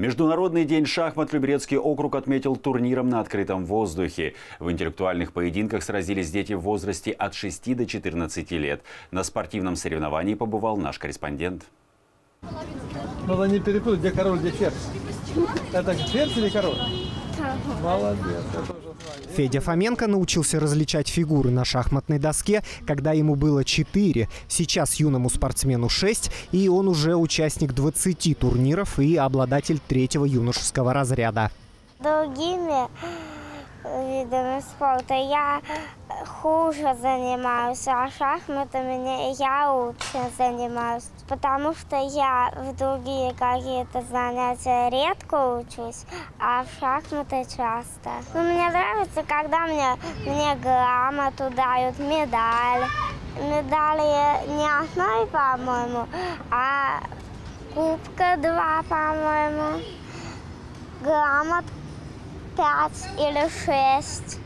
Международный день шахмат Люберецкий округ отметил турниром на открытом воздухе. В интеллектуальных поединках сразились дети в возрасте от 6 до 14 лет. На спортивном соревновании побывал наш корреспондент. Надо не перепутать, где король, где ферзь. Это ферзь или король? Молодец, я тоже знаю. Федя Фоменко научился различать фигуры на шахматной доске, когда ему было 4. Сейчас юному спортсмену 6, и он уже участник 20 турниров и обладатель третьего юношеского разряда. Другими видами спорта я хуже занимаюсь, а шахматами я лучше занимаюсь, потому что я в другие какие-то занятия редко учусь, а в шахматы часто. Но мне нравится, когда мне, мне грамоту дают, медаль. Медали не одной, по-моему, а кубка два, по-моему, грамот пять или шесть.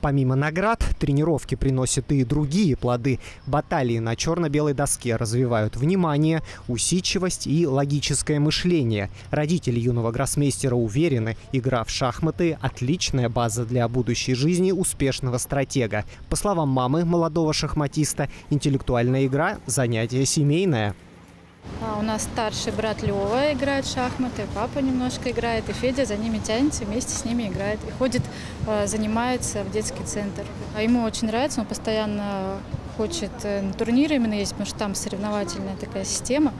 Помимо наград, тренировки приносят и другие плоды. Баталии на черно-белой доске развивают внимание, усидчивость и логическое мышление. Родители юного гроссмейстера уверены, игра в шахматы – отличная база для будущей жизни успешного стратега. По словам мамы молодого шахматиста, интеллектуальная игра – занятие семейное. А у нас старший брат Лева играет в шахматы, папа немножко играет, и Федя за ними тянется, вместе с ними играет. И ходит, э, занимается в детский центр. А ему очень нравится, он постоянно хочет э, на турниры именно есть, потому что там соревновательная такая система.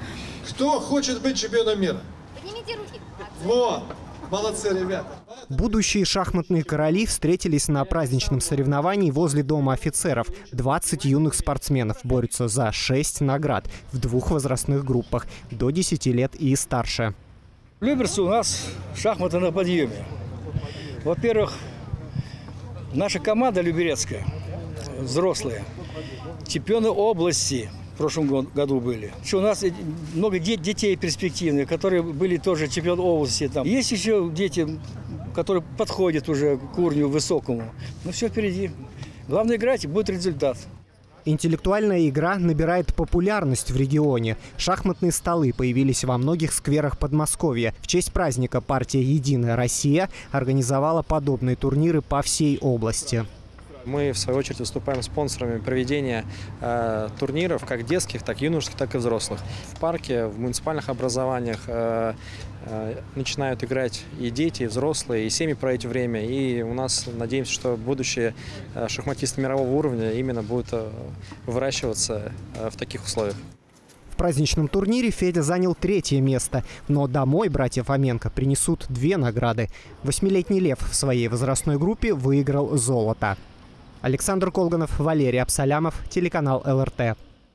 Кто хочет быть чемпионом мира? Поднимите руки. Вот, молодцы, ребята. Будущие шахматные короли встретились на праздничном соревновании возле Дома офицеров. 20 юных спортсменов борются за 6 наград в двух возрастных группах – до 10 лет и старше. В Люберце у нас шахматы на подъеме. Во-первых, наша команда люберецкая, взрослые, чемпионы области прошлом го- году были. Еще у нас много де- детей перспективных, которые были тоже чемпион области. Там. Есть еще дети, которые подходят уже к уровню высокому. Ну все впереди. Главное играть, и будет результат. Интеллектуальная игра набирает популярность в регионе. Шахматные столы появились во многих скверах Подмосковья. В честь праздника партия «Единая Россия» организовала подобные турниры по всей области. Мы, в свою очередь, выступаем спонсорами проведения э, турниров, как детских, так юношеских, так и взрослых. В парке, в муниципальных образованиях э, э, начинают играть и дети, и взрослые, и семьи про это время. И у нас, надеемся, что будущее э, шахматисты мирового уровня именно будут э, выращиваться э, в таких условиях. В праздничном турнире Федя занял третье место, но домой братья Фоменко принесут две награды. Восьмилетний Лев в своей возрастной группе выиграл золото. Александр Колганов, Валерий Абсалямов, телеканал ЛРТ.